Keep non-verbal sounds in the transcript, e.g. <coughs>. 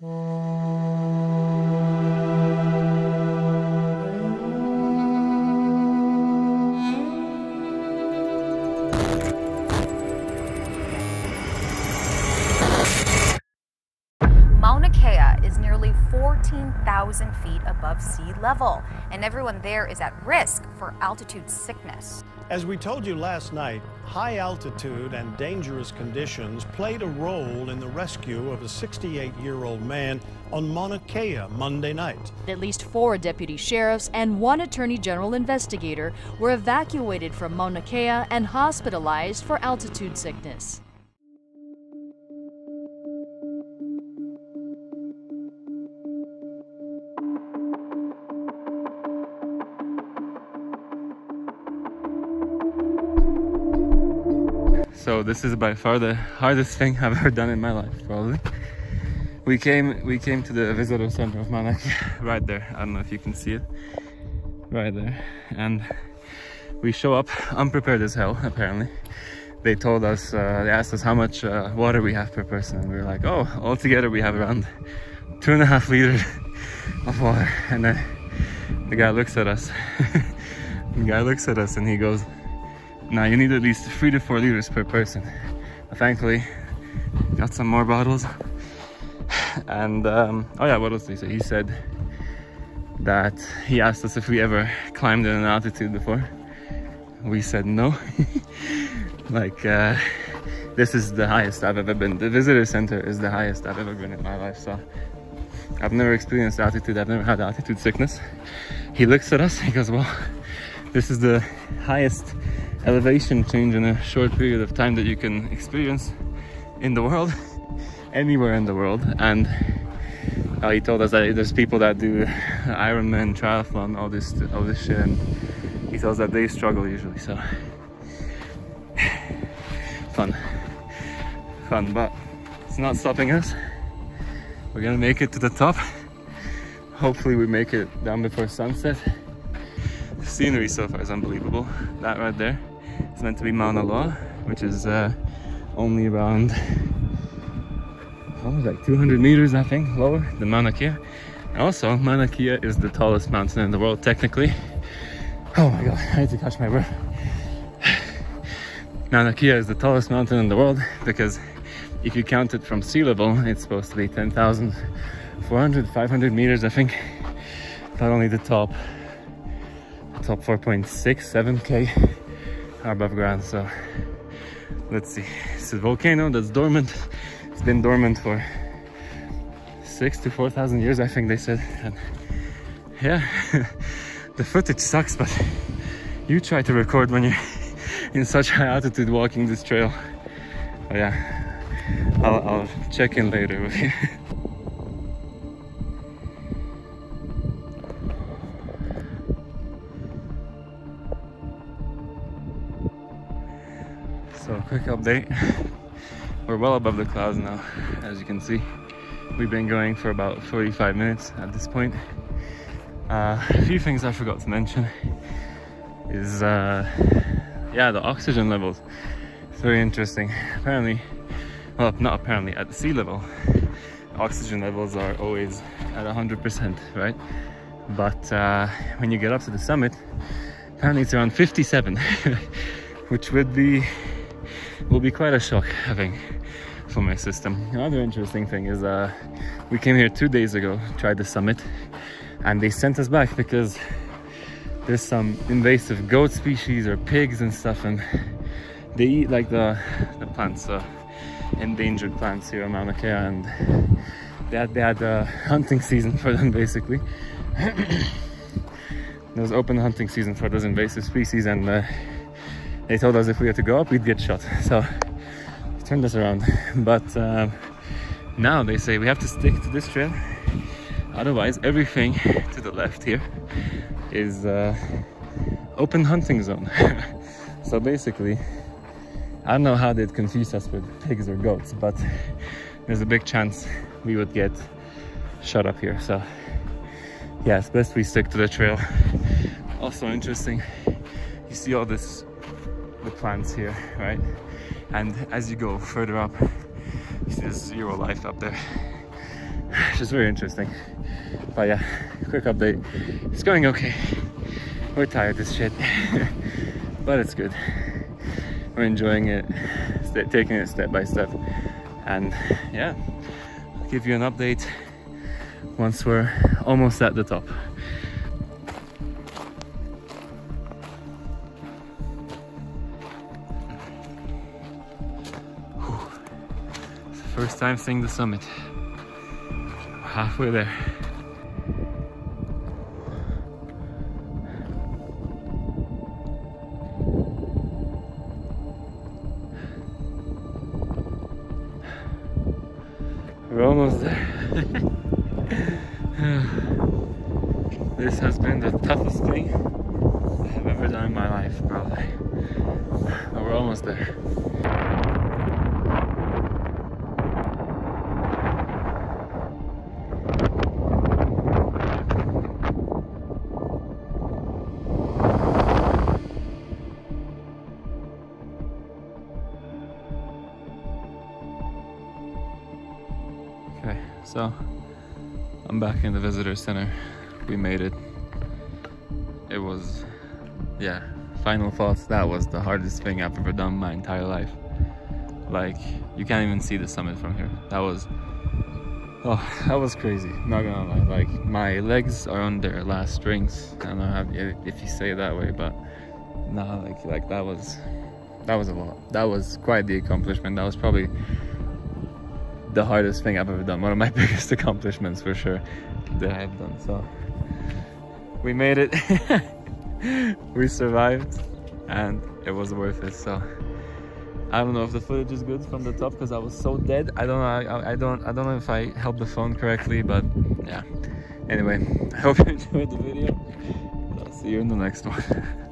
Mauna Kea is nearly 14,000 feet above sea level, and everyone there is at risk for altitude sickness. As we told you last night, high altitude and dangerous conditions played a role in the rescue of a 68 year old man on Mauna Kea Monday night. At least four deputy sheriffs and one attorney general investigator were evacuated from Mauna Kea and hospitalized for altitude sickness. So this is by far the hardest thing I've ever done in my life, probably. We came we came to the visitor center of Mauna <laughs> right there. I don't know if you can see it, right there. And we show up unprepared as hell. Apparently, they told us uh, they asked us how much uh, water we have per person, and we were like, oh, altogether we have around two and a half liters of water. And then the guy looks at us. <laughs> the guy looks at us and he goes now you need at least three to four liters per person. Thankfully, got some more bottles. And um, oh yeah, what else did he say? He said that he asked us if we ever climbed in an altitude before. We said no. <laughs> like uh, this is the highest I've ever been. The visitor center is the highest I've ever been in my life. So I've never experienced altitude. I've never had altitude sickness. He looks at us. He goes, "Well, this is the highest elevation change in a short period of time that you can experience in the world <laughs> anywhere in the world. And uh, he told us that there's people that do Ironman triathlon all this all this shit and he tells that they struggle usually so. <sighs> Fun. Fun but it's not stopping us. We're gonna make it to the top. Hopefully we make it down before sunset. The scenery so far is unbelievable. That right there it's meant to be Mauna Loa, which is uh, only around oh, like 200 meters, I think, lower than Mauna Kea. Also, Mauna Kea is the tallest mountain in the world, technically. Oh my god, I need to catch my breath. <sighs> Mauna Kea is the tallest mountain in the world because if you count it from sea level, it's supposed to be 10,400, 500 meters, I think. Not only the top, top 4.6, 7k above ground so let's see. It's a volcano that's dormant. It's been dormant for six to four thousand years i think they said. And yeah <laughs> the footage sucks but you try to record when you're <laughs> in such high altitude walking this trail. Oh yeah I'll, I'll check in later with <laughs> you quick update. We're well above the clouds now, as you can see. We've been going for about 45 minutes at this point. Uh, a few things I forgot to mention is, uh, yeah, the oxygen levels. It's very interesting. Apparently, well, not apparently, at the sea level, oxygen levels are always at 100%, right? But uh, when you get up to the summit, apparently it's around 57, <laughs> which would be will be quite a shock, I think, for my system. Another interesting thing is uh, we came here two days ago, tried the summit, and they sent us back because there's some invasive goat species or pigs and stuff, and they eat like the, the plants, uh, endangered plants here in Mauna Kea, and they had, they had a hunting season for them basically. <coughs> there was open hunting season for those invasive species, and uh, they told us if we had to go up we'd get shot. So they turned us around. But um, now they say we have to stick to this trail. Otherwise everything to the left here is uh, open hunting zone. <laughs> So basically I don't know how they'd confuse us with pigs or goats but there's a big chance we would get shot up here. So yeah it's best we stick to the trail. Also interesting you see all this the plants here, right? And as you go further up, you see there's zero life up there. just very interesting. But yeah, quick update. It's going okay. We're tired as shit, <laughs> but it's good. We're enjoying it, taking it step by step, and yeah, I'll give you an update once we're almost at the top. First time seeing the summit. Halfway there. We're almost there. <laughs> this has been the toughest thing I have ever done in my life, probably. But we're almost there. Okay, so I'm back in the visitor center. We made it. It was, yeah, final thoughts. That was the hardest thing I've ever done my entire life. Like, you can't even see the summit from here. That was, oh, that was crazy. Not gonna lie. Like, my legs are on their last strings. I don't know if you say it that way, but nah, like, like that was, that was a lot. That was quite the accomplishment. That was probably the hardest thing I've ever done. One of my <laughs> biggest accomplishments for sure that I've done. So we made it. <laughs> we survived and it was worth it. So I don't know if the footage is good from the top because I was so dead. I don't know. I, I don't. I don't know if I held the phone correctly, but yeah. Anyway, <laughs> I hope you enjoyed the video. I'll see you in the next one.